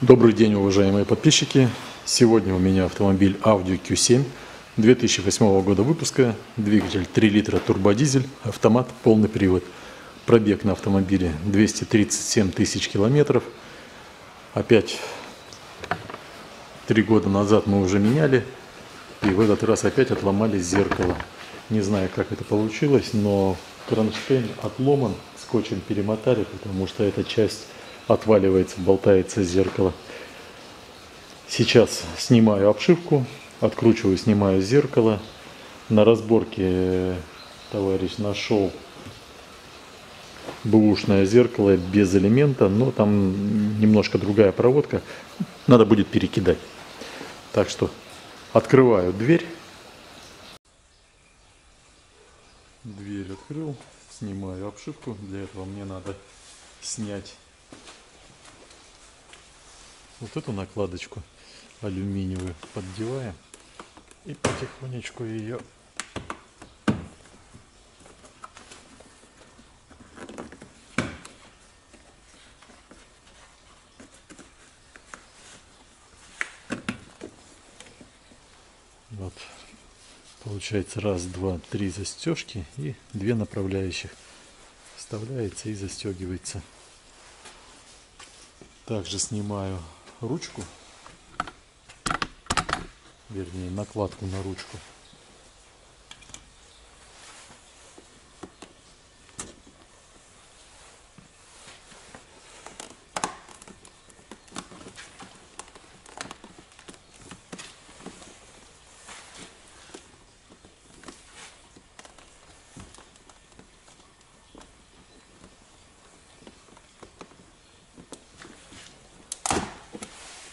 Добрый день, уважаемые подписчики. Сегодня у меня автомобиль Audi Q7 2008 года выпуска. Двигатель 3 литра турбодизель, автомат, полный привод. Пробег на автомобиле 237 тысяч километров. Опять три года назад мы уже меняли. И в этот раз опять отломали зеркало. Не знаю, как это получилось, но кронштейн отломан, скотчем перемотали, потому что эта часть отваливается, болтается зеркало. Сейчас снимаю обшивку, откручиваю, снимаю зеркало. На разборке товарищ нашел бэушное зеркало без элемента, но там немножко другая проводка. Надо будет перекидать. Так что открываю дверь. Дверь открыл, снимаю обшивку. Для этого мне надо снять вот эту накладочку алюминиевую поддеваем и потихонечку ее вот получается раз два три застежки и две направляющих. Вставляется и застегивается также снимаю ручку, вернее накладку на ручку.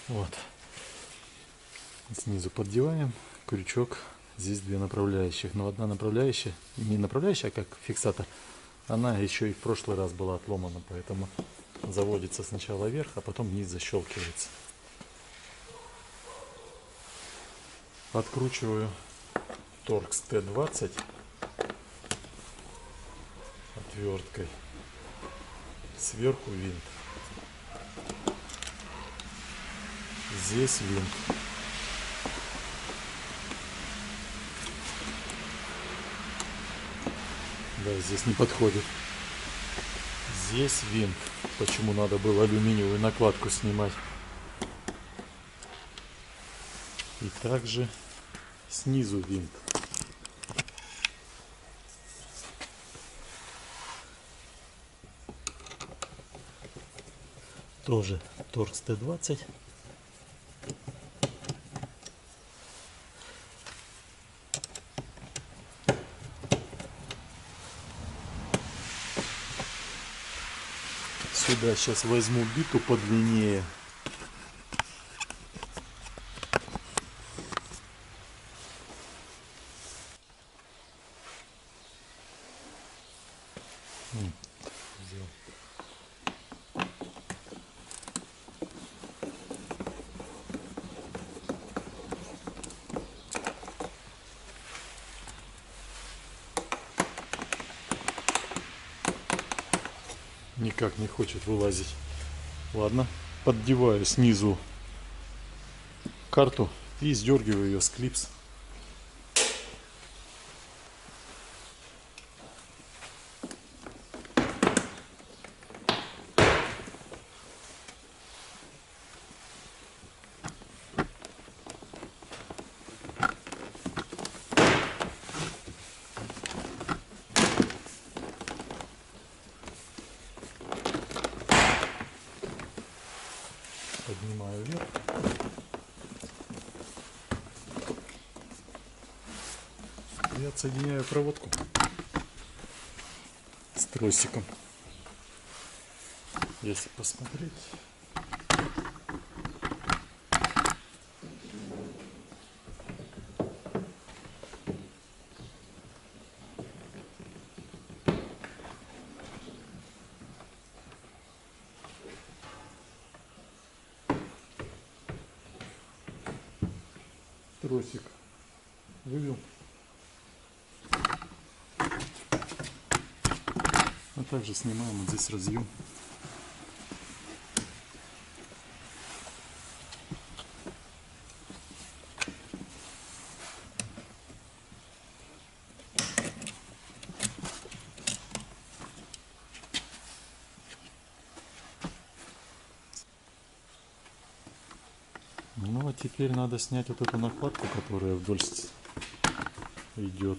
Вот. Снизу поддеваем крючок. Здесь две направляющих. Но одна направляющая, не направляющая, а как фиксатор, она еще и в прошлый раз была отломана. Поэтому заводится сначала вверх, а потом вниз защелкивается. Откручиваю Торкс Т20 отверткой. Сверху винт. Здесь винт. Да, здесь не подходит. Здесь винт. Почему надо было алюминиевую накладку снимать. И также снизу винт. Тоже Торкс Т-20. Сюда сейчас возьму биту подлиннее. Взял. Никак не хочет вылазить. Ладно, поддеваю снизу карту и сдергиваю ее с клипс. Поднимаю вверх. И отсоединяю проводку с тросиком. Если посмотреть, также снимаем вот здесь разъем. Ну а теперь надо снять вот эту накладку, которая вдоль идет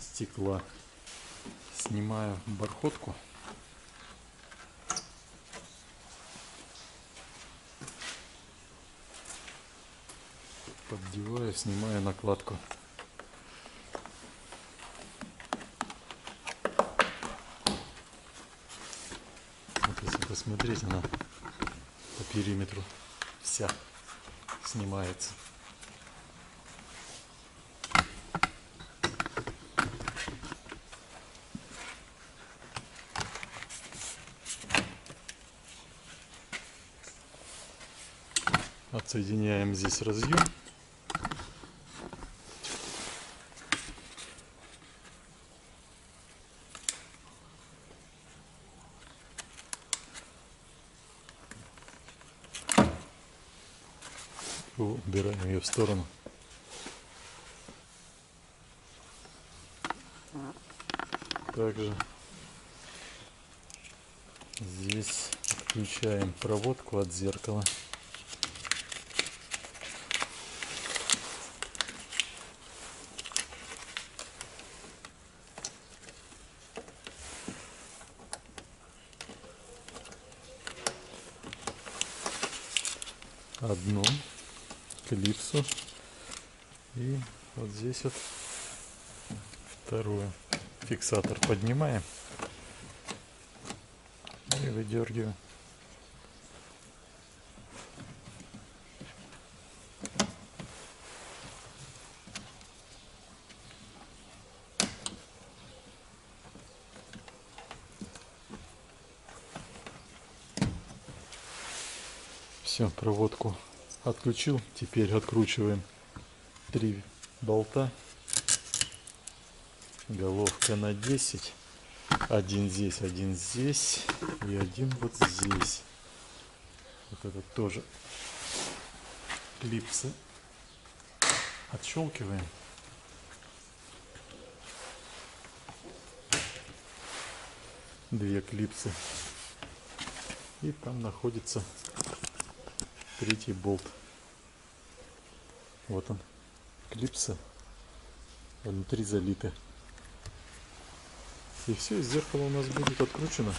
стекла. Снимаю бархотку. Поддеваю, снимаю накладку. Вот если посмотреть, она по периметру вся снимается. Отсоединяем здесь разъем. Убираем ее в сторону. Также здесь включаем проводку от зеркала. Одну клипсу и вот здесь вот вторую фиксатор поднимаем и выдергиваем. Все, проводку отключил. Теперь откручиваем три болта. Головка на 10. Один здесь, один здесь и один вот здесь. Вот этот тоже клипсы отщелкиваем. Две клипсы. И там находится третий болт. Вот он. Клипсы внутри залиты. И все, зеркало у нас будет откручено.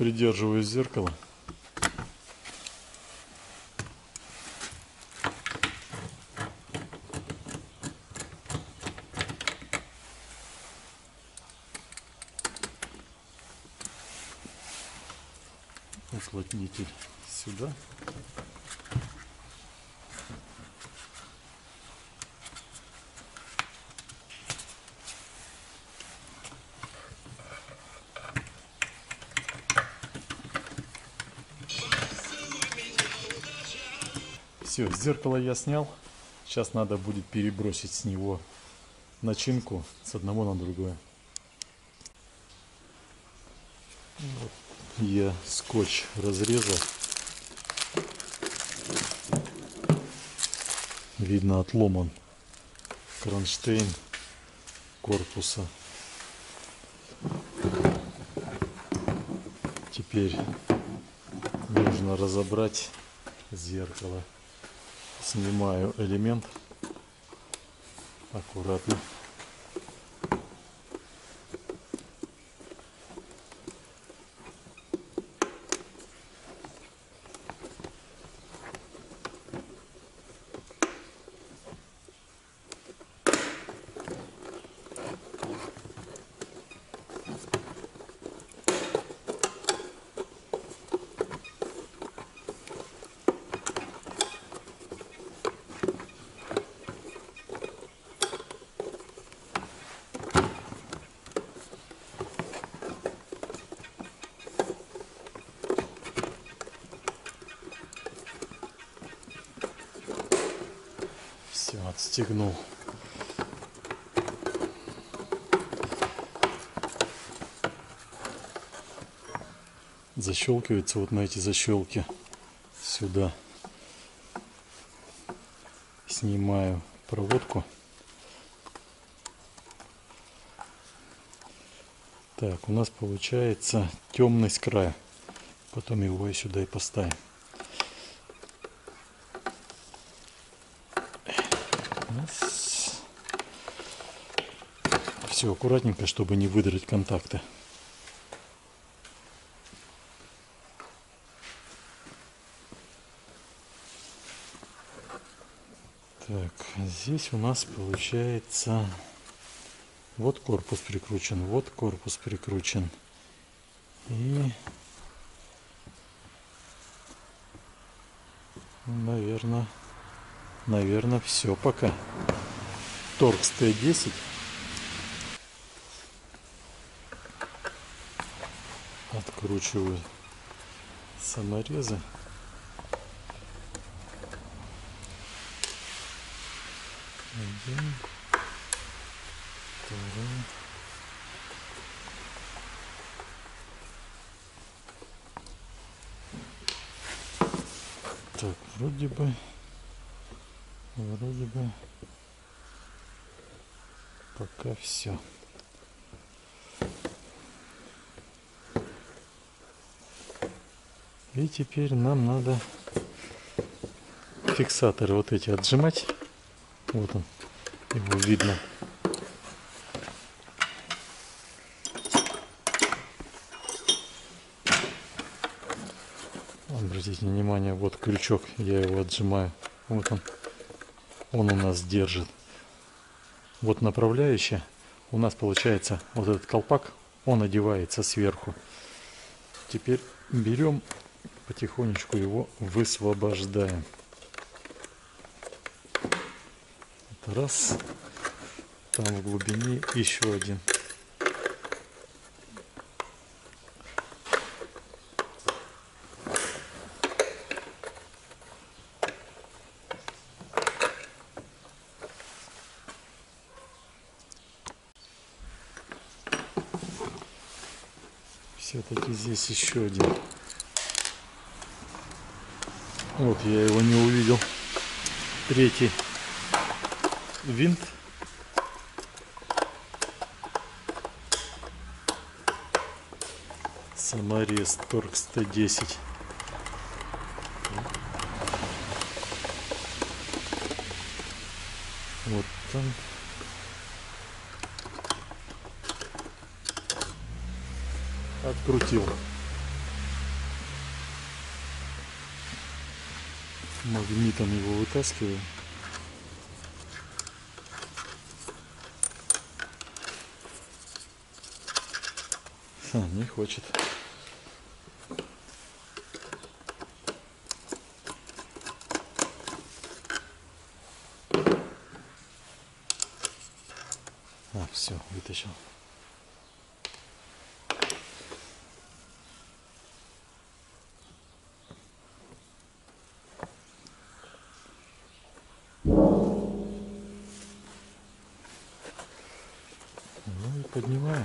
Придерживаю зеркало. Уплотнитель сюда. Все, зеркало я снял. Сейчас надо будет перебросить с него начинку с одного на другое. Вот я скотч разрезал. Видно отломан кронштейн корпуса. Теперь нужно разобрать зеркало. Снимаю элемент аккуратно. Расстегнул. Защелкивается вот на эти защелки сюда. Снимаю проводку. Так, у нас получается темный с края. Потом его и сюда и поставим. Все аккуратненько, чтобы не выдрать контакты. Так, здесь у нас получается вот корпус прикручен, вот корпус прикручен. И, наверное, наверное, все пока. Торкс Т10. Откручиваю саморезы. Один, второй. Так, вроде бы, вроде бы пока все. И теперь нам надо фиксаторы вот эти отжимать. Вот он, его видно. Обратите внимание, вот крючок, я его отжимаю. Вот он, он у нас держит. Вот направляющая, у нас получается вот этот колпак, он одевается сверху. Теперь берем, потихонечку его высвобождаем. Раз. Там в глубине еще один. Здесь еще один. Вот я его не увидел. Третий винт. Саморез Торг 110. Вот там. Открутил. Магнитом его вытаскиваю. А, не хочет. А, все, вытащил. Ну и поднимаю.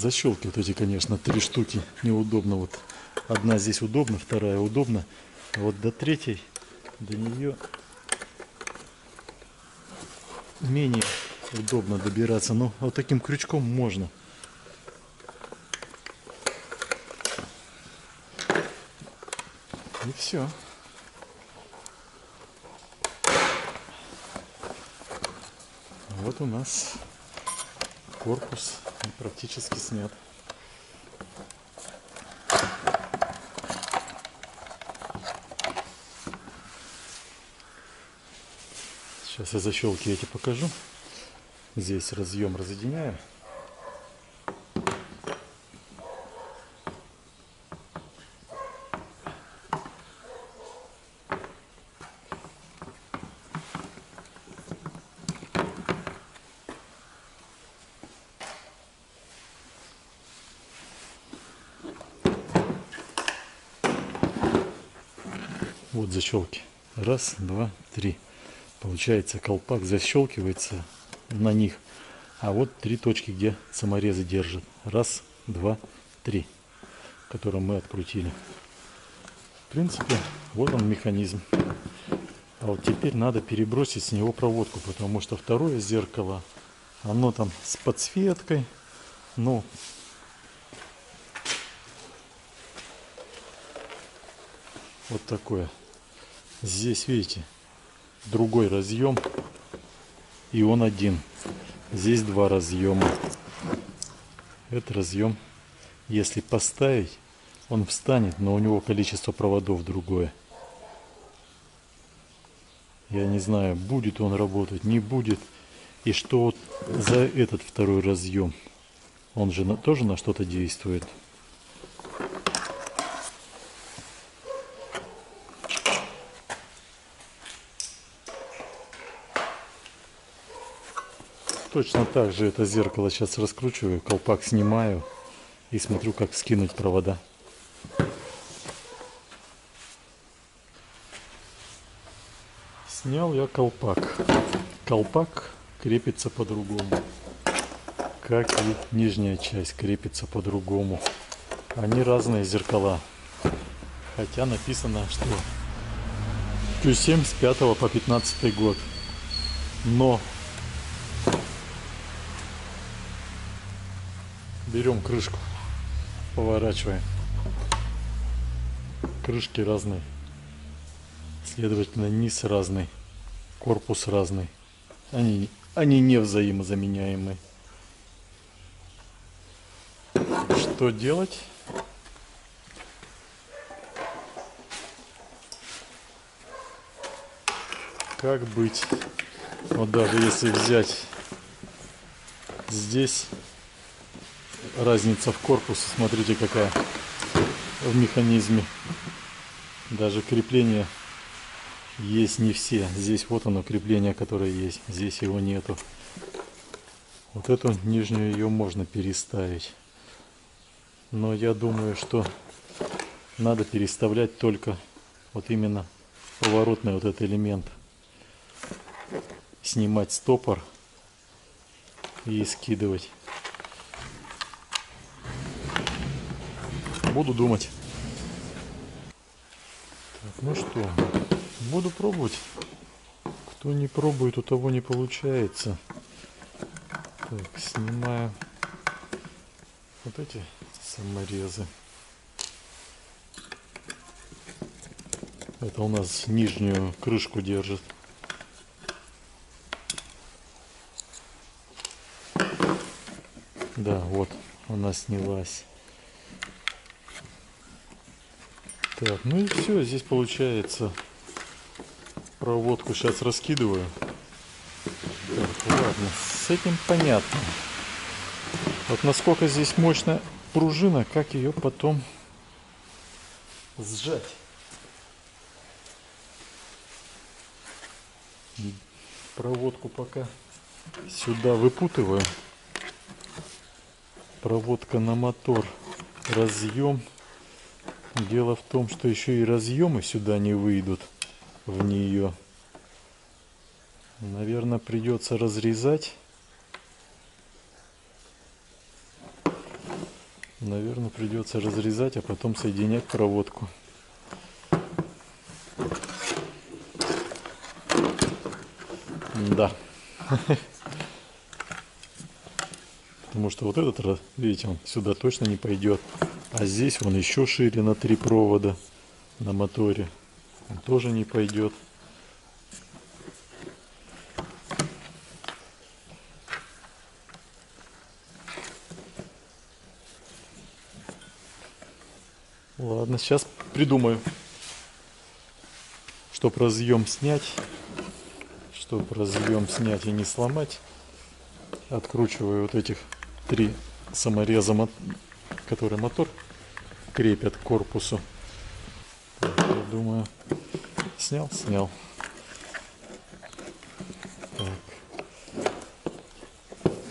Защелки вот эти, конечно, три штуки неудобно. Вот одна здесь удобна, вторая удобна. А вот до третьей, до нее менее удобно добираться. Но вот таким крючком можно. И все. Вот у нас корпус Практически снят. Сейчас я защелки эти покажу. Здесь разъем разъединяю. Вот защелки. Раз, два, три. Получается, колпак защелкивается на них. А вот три точки, где саморезы держат. Раз, два, три. Которые мы открутили. В принципе, вот он механизм. А вот теперь надо перебросить с него проводку, потому что второе зеркало, оно там с подсветкой. Ну, вот такое. Здесь, видите, другой разъем. И он один. Здесь два разъема. Этот разъем, если поставить, он встанет, но у него количество проводов другое. Я не знаю, будет он работать, не будет. И что вот за этот второй разъем? Он же на, тоже на что-то действует. Точно так же это зеркало сейчас раскручиваю, колпак снимаю и смотрю, как скинуть провода. Снял я колпак. Колпак крепится по-другому. Как и нижняя часть крепится по-другому. Они разные зеркала. Хотя написано, что Q7 с 5 по 15 год. Но берем крышку, поворачиваем. Крышки разные. Следовательно, низ разный, корпус разный. Они, они не взаимозаменяемы. Что делать? Как быть? Вот даже если взять здесь разница в корпусе, смотрите какая в механизме. Даже крепление есть не все. Здесь вот оно крепление, которое есть. Здесь его нету. Вот эту нижнюю ее можно переставить. Но я думаю, что надо переставлять только вот именно поворотный вот этот элемент. Снимать стопор и скидывать. Буду думать. Так, ну что, буду пробовать. Кто не пробует, у того не получается. Так, снимаю вот эти саморезы. Это у нас нижнюю крышку держит. Да, вот она снялась. Так, ну и все, здесь получается проводку сейчас раскидываю. Так, ладно, с этим понятно. Вот насколько здесь мощная пружина, как ее потом сжать. Проводку пока сюда выпутываю. Проводка на мотор. Разъем. Дело в том, что еще и разъемы сюда не выйдут в нее. Наверное, придется разрезать. Наверное, придется разрезать, а потом соединять проводку. Да. Потому что вот этот, видите, он сюда точно не пойдет. А здесь он еще шире на три провода на моторе. Он тоже не пойдет. Ладно, сейчас придумаю, чтоб разъем снять, чтобы разъем снять и не сломать, откручиваю вот этих три самореза, которые мотор крепят к корпусу. Так, я думаю, снял, снял. Так.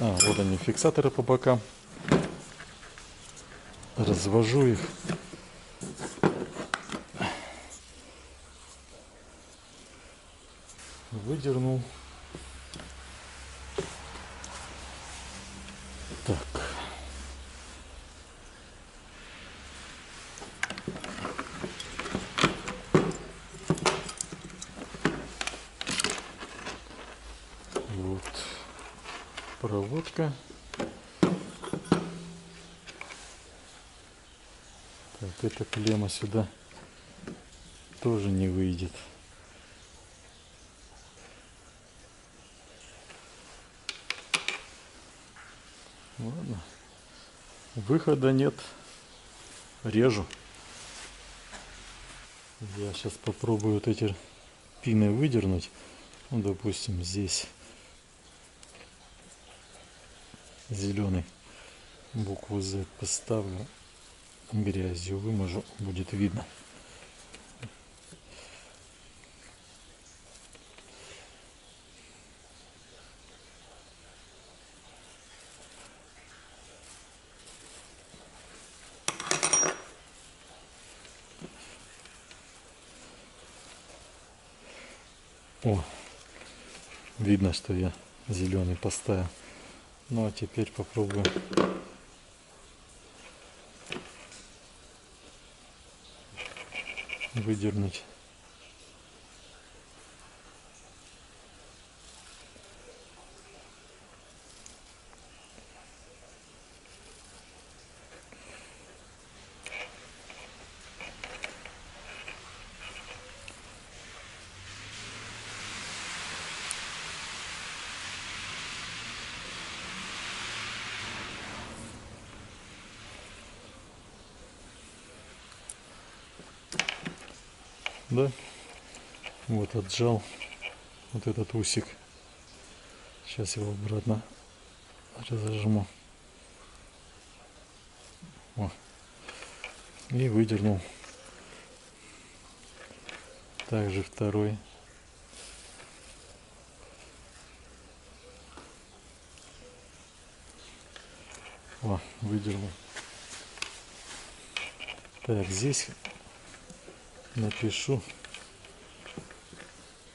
А, вот они, фиксаторы по бокам. Развожу их. Выдернул. Так. Вот проводка. Так, эта клемма сюда тоже не выйдет. Ладно. Выхода нет. Режу. Я сейчас попробую вот эти пины выдернуть. Ну, допустим, здесь зеленый букву Z поставлю, грязью выможу, будет видно. О, видно, что я зеленый поставил. Ну а теперь попробую. Выдернуть. Да. Вот отжал вот этот усик. Сейчас его обратно разожму. О. И выдернул. Также второй. О, выдернул. Так, здесь напишу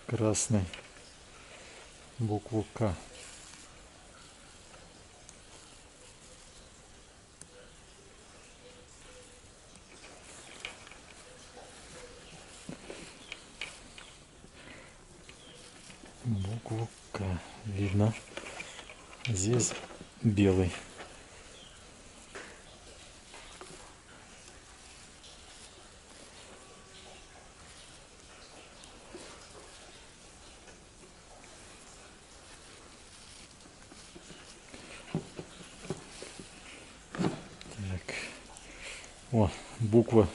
красной букву К. Букву К видно. Здесь белый. Так. О, буква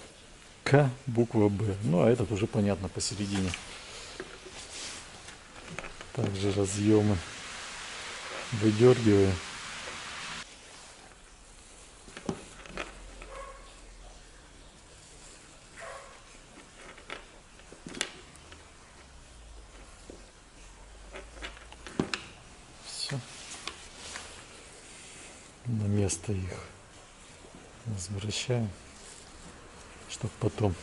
К, буква Б. Ну, а этот уже понятно посередине. Также разъемы выдергиваю. Все. На место их возвращаем, чтобы потом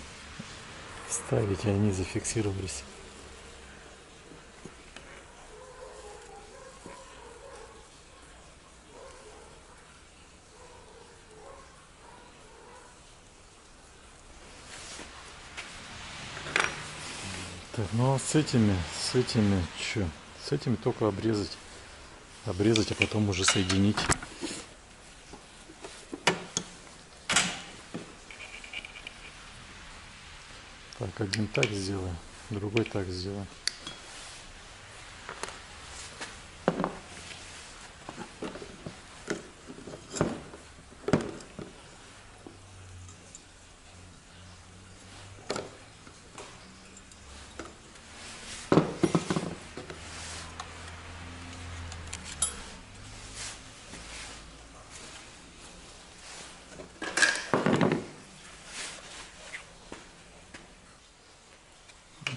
ставить, и они зафиксировались. Так, ну а с этими, с этими, что? С этими только обрезать. Обрезать, а потом уже соединить. Так, один так сделаем, другой так сделаем.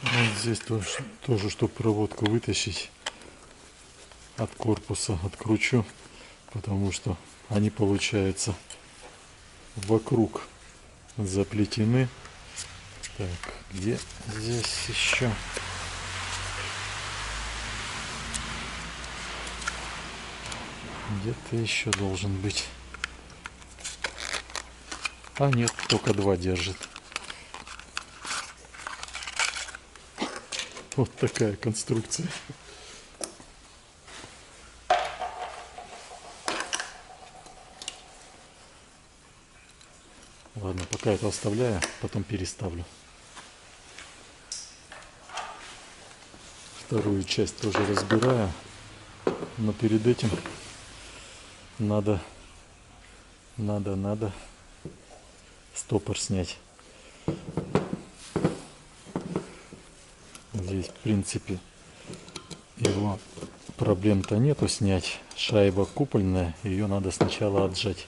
Вот здесь тоже, тоже, чтобы проводку вытащить от корпуса, откручу, потому что они получаются вокруг заплетены. Так, где здесь еще? Где-то еще должен быть. А нет, только два держит. Вот такая конструкция. Ладно, пока это оставляю, потом переставлю. Вторую часть тоже разбираю. Но перед этим надо, надо, надо стопор снять. Здесь, в принципе, его проблем-то нету снять. Шайба купольная, ее надо сначала отжать.